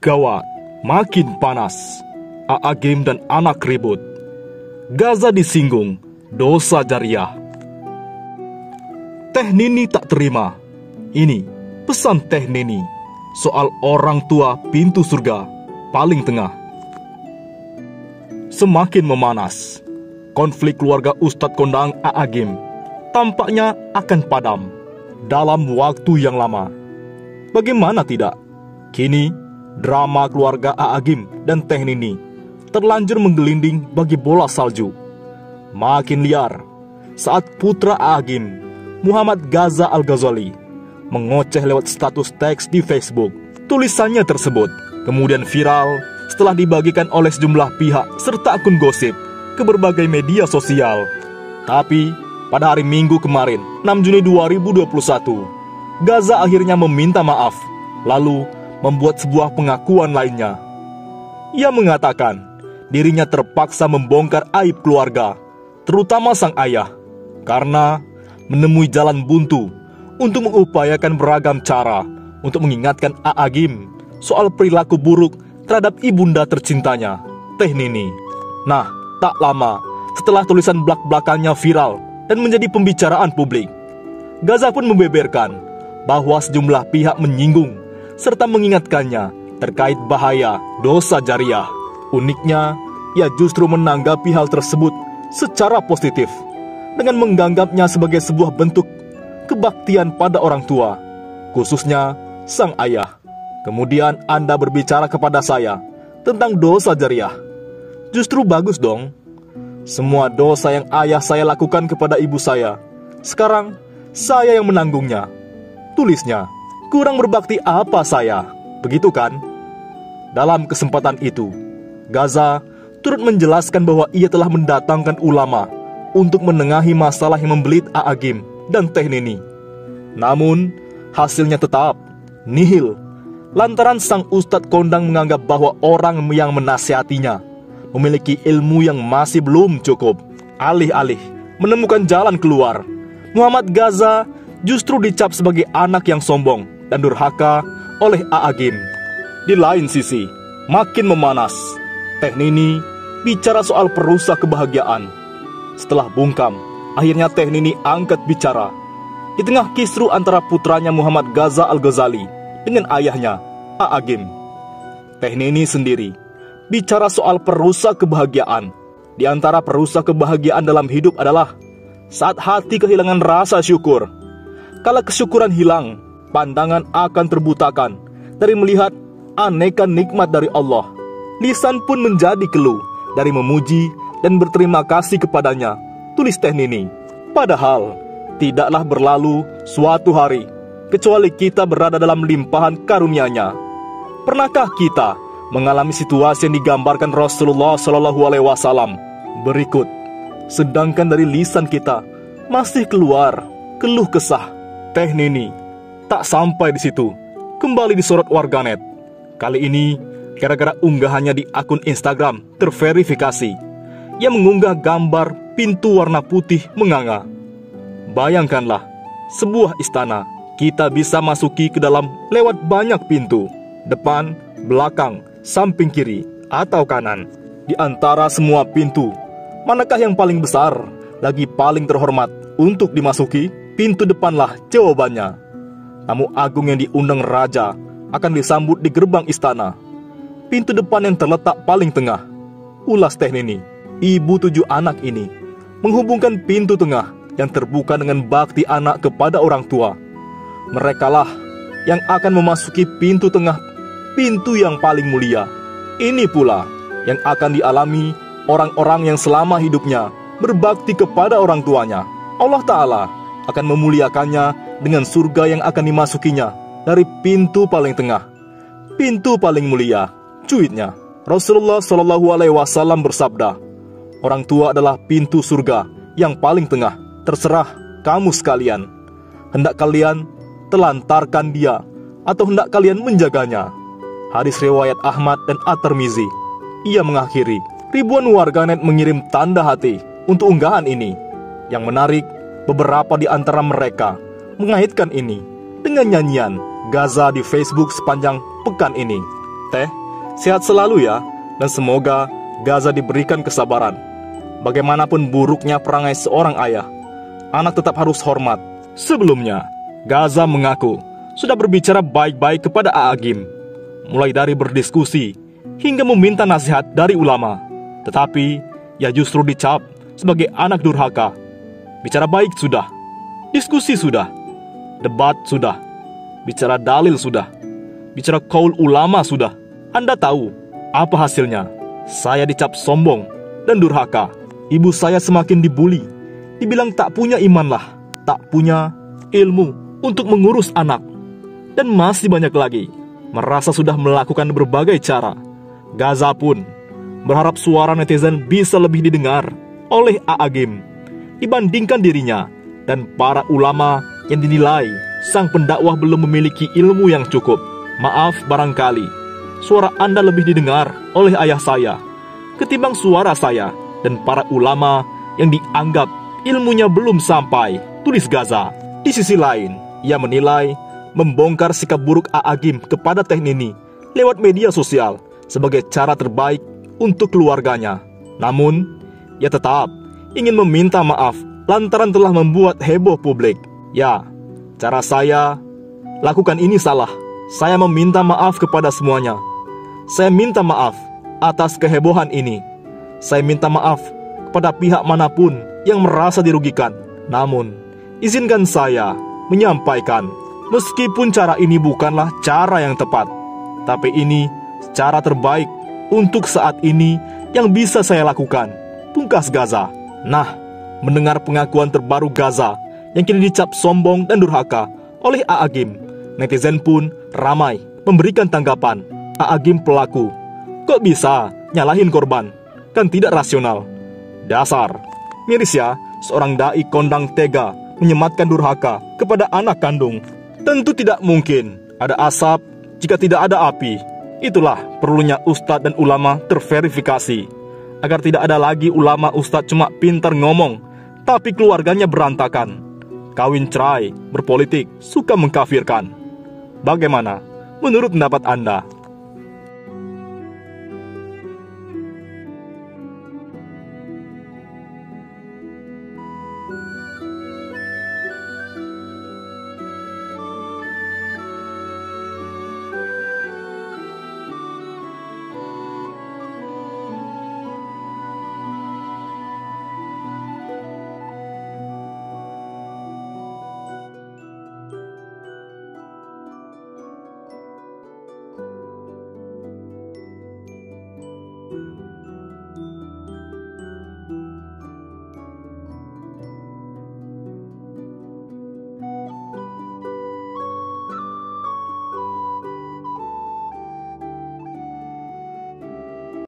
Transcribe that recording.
Gawat, makin panas. AA Game dan anak ribut. Gaza disinggung, dosa jariah. Teh Nini tak terima. Ini pesan Teh Nini soal orang tua pintu surga paling tengah. Semakin memanas, konflik keluarga Ustadz Kondang Aagim tampaknya akan padam dalam waktu yang lama. Bagaimana tidak? Kini, drama keluarga Aagim dan Teh Nini terlanjur menggelinding bagi bola salju. Makin liar saat putra Aagim, Muhammad Gaza Al-Ghazali, mengoceh lewat status teks di Facebook. Tulisannya tersebut kemudian viral setelah dibagikan oleh sejumlah pihak serta akun gosip ke berbagai media sosial. Tapi, pada hari Minggu kemarin, 6 Juni 2021, Gaza akhirnya meminta maaf, lalu membuat sebuah pengakuan lainnya. Ia mengatakan dirinya terpaksa membongkar aib keluarga, terutama sang ayah, karena menemui jalan buntu untuk mengupayakan beragam cara untuk mengingatkan Aagim soal perilaku buruk terhadap ibunda tercintanya, Teh Nini. Nah, tak lama setelah tulisan belak-belakannya viral dan menjadi pembicaraan publik, Gaza pun membeberkan bahwa sejumlah pihak menyinggung serta mengingatkannya terkait bahaya dosa jariah. Uniknya, ia justru menanggapi hal tersebut secara positif dengan menganggapnya sebagai sebuah bentuk kebaktian pada orang tua, khususnya sang ayah. Kemudian Anda berbicara kepada saya tentang dosa jariah. Justru bagus dong. Semua dosa yang ayah saya lakukan kepada ibu saya, sekarang saya yang menanggungnya. Tulisnya, kurang berbakti apa saya? Begitu kan? Dalam kesempatan itu, Gaza turut menjelaskan bahwa ia telah mendatangkan ulama untuk menengahi masalah yang membelit Aagim dan Teh Nini. Namun, hasilnya tetap nihil lantaran sang ustadz kondang menganggap bahwa orang yang menasihatinya memiliki ilmu yang masih belum cukup. Alih-alih menemukan jalan keluar, Muhammad Gaza justru dicap sebagai anak yang sombong dan durhaka oleh Aagim. Di lain sisi, makin memanas. Teh Nini bicara soal perusak kebahagiaan. Setelah bungkam, akhirnya Teh Nini angkat bicara. Di tengah kisru antara putranya Muhammad Gaza Al-Ghazali dengan ayahnya, Aagim. Teh Nini sendiri bicara soal perusak kebahagiaan. Di antara perusak kebahagiaan dalam hidup adalah saat hati kehilangan rasa syukur. Kala kesyukuran hilang, pandangan akan terbutakan dari melihat aneka nikmat dari Allah. Lisan pun menjadi keluh dari memuji dan berterima kasih kepadanya. Tulis Teh Nini. Padahal, tidaklah berlalu suatu hari kecuali kita berada dalam limpahan karunia-Nya. Pernahkah kita mengalami situasi yang digambarkan Rasulullah Shallallahu Alaihi Wasallam berikut? Sedangkan dari lisan kita masih keluar keluh kesah. Teh Nini tak sampai di situ. Kembali disorot warganet. Kali ini gara-gara unggahannya di akun Instagram terverifikasi. Ia mengunggah gambar pintu warna putih menganga. Bayangkanlah, sebuah istana kita bisa masuki ke dalam lewat banyak pintu, depan, belakang, samping kiri, atau kanan. Di antara semua pintu, manakah yang paling besar, lagi paling terhormat untuk dimasuki? Pintu depanlah jawabannya. Tamu agung yang diundang raja akan disambut di gerbang istana. Pintu depan yang terletak paling tengah. Ulas teh ini, ibu tujuh anak ini, menghubungkan pintu tengah yang terbuka dengan bakti anak kepada orang tua merekalah yang akan memasuki pintu tengah, pintu yang paling mulia. Ini pula yang akan dialami orang-orang yang selama hidupnya berbakti kepada orang tuanya. Allah Ta'ala akan memuliakannya dengan surga yang akan dimasukinya dari pintu paling tengah. Pintu paling mulia, cuitnya. Rasulullah Shallallahu Alaihi Wasallam bersabda, orang tua adalah pintu surga yang paling tengah. Terserah kamu sekalian. Hendak kalian telantarkan dia, atau hendak kalian menjaganya. Hadis riwayat Ahmad dan At-Tirmizi. Ia mengakhiri, ribuan warganet mengirim tanda hati untuk unggahan ini. Yang menarik, beberapa di antara mereka mengaitkan ini dengan nyanyian Gaza di Facebook sepanjang pekan ini. Teh, sehat selalu ya, dan semoga Gaza diberikan kesabaran. Bagaimanapun buruknya perangai seorang ayah, anak tetap harus hormat. Sebelumnya, Gaza mengaku sudah berbicara baik-baik kepada Aagim, mulai dari berdiskusi hingga meminta nasihat dari ulama. Tetapi, ia justru dicap sebagai anak durhaka. Bicara baik sudah, diskusi sudah, debat sudah, bicara dalil sudah, bicara kaul ulama sudah. Anda tahu apa hasilnya? Saya dicap sombong dan durhaka. Ibu saya semakin dibully, dibilang tak punya iman lah, tak punya ilmu untuk mengurus anak. Dan masih banyak lagi, merasa sudah melakukan berbagai cara. Gaza pun berharap suara netizen bisa lebih didengar oleh Aagim dibandingkan dirinya dan para ulama yang dinilai sang pendakwah belum memiliki ilmu yang cukup. Maaf barangkali suara Anda lebih didengar oleh ayah saya ketimbang suara saya dan para ulama yang dianggap ilmunya belum sampai, tulis Gaza. Di sisi lain, ia menilai membongkar sikap buruk Aagim kepada Teh Nini lewat media sosial sebagai cara terbaik untuk keluarganya. Namun, ia tetap ingin meminta maaf lantaran telah membuat heboh publik. Ya, cara saya lakukan ini salah. Saya meminta maaf kepada semuanya. Saya minta maaf atas kehebohan ini. Saya minta maaf kepada pihak mana pun yang merasa dirugikan. Namun, izinkan saya menyampaikan, meskipun cara ini bukanlah cara yang tepat, tapi ini cara terbaik untuk saat ini yang bisa saya lakukan pungkas Gaza. Nah, mendengar pengakuan terbaru Gaza yang kini dicap sombong dan durhaka oleh Aagim, netizen pun ramai memberikan tanggapan. Aagim pelaku, kok bisa nyalahin korban? Kan tidak rasional. Dasar. Miris ya, seorang dai kondang tega menyematkan durhaka kepada anak kandung. Tentu tidak mungkin ada asap jika tidak ada api. Itulah perlunya ustadz dan ulama terverifikasi agar tidak ada lagi ulama ustadz cuma pintar ngomong, tapi keluarganya berantakan. Kawin cerai, berpolitik, suka mengkafirkan. Bagaimana menurut pendapat Anda?